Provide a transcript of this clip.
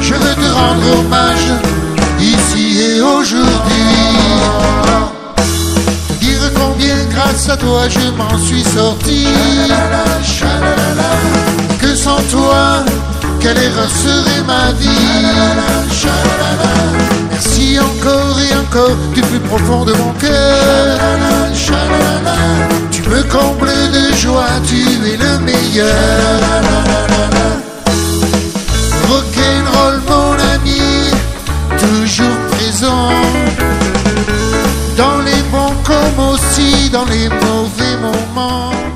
Je veux te rendre hommage ici et aujourd'hui. Dire combien grâce à toi je m'en suis sorti. Que sans toi, quelle erreur serait ma vie. Merci encore et encore du plus profond de mon cœur. Tu me combles de joie, tu es le meilleur. mon ami, toujours présent. Dans les bons comme aussi dans les mauvais moments.